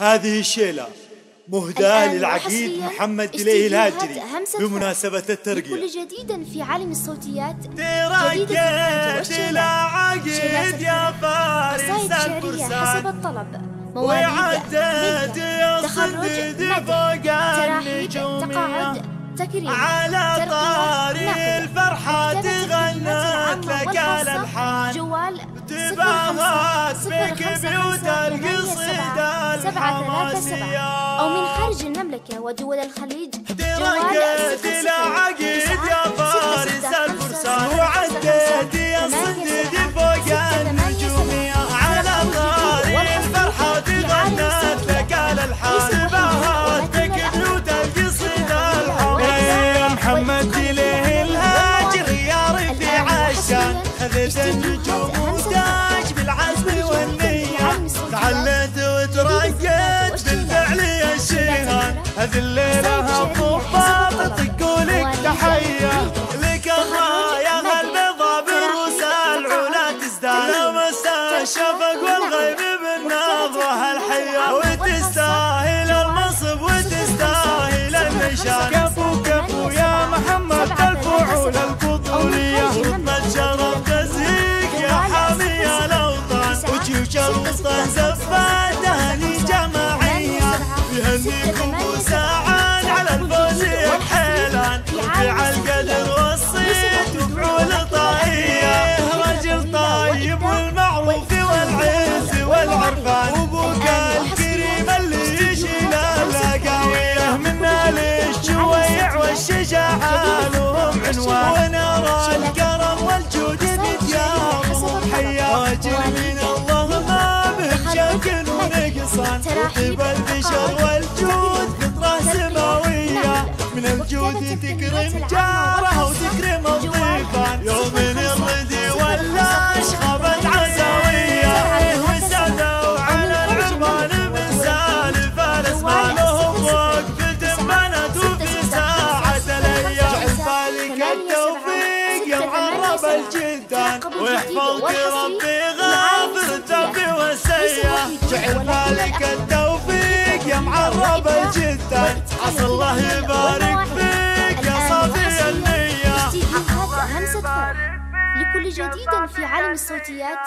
هذه الشيلة مهداة للعقيد محمد إليه الهاجري بمناسبة الترقية. كل جديد في عالم الصوتيات ترقيت العقيد يا فارس الفرسان حسب الطلب. تخرج فوق النجوم تقاعد. تكريم. على طاري الفرحة تغنت لك الألحان. جوال تباهت بك بيوت القصيدة الحماسية أو من خارج المملكة ودول الخليج. ترقيت هذه الليلة الضباط تقولك تحية. لك الراية البيضاء بروس العلا تزداد. لمس الشفق والغيب بالنظرة الحية وتستاهل المنصب وتستاهل النشان. كفو كفو يا محمد الفعول البطولية. رتبة شرف تزهيك يا حامي الأوطان. وجيوش الوطن والشجاعة لهم عنوان ونرى الكرم والجود مديارهم حيا من الله ما شك ونقصان. البشر التوفيق يا معرب الجدان. ويحفظك ربي غافر التوبي والسيئة جعل بالك التوفيق يا معرب الجدان. عسى الله يبارك فيك يا صافي النية. همسة لكل جديد في عالم الصوتيات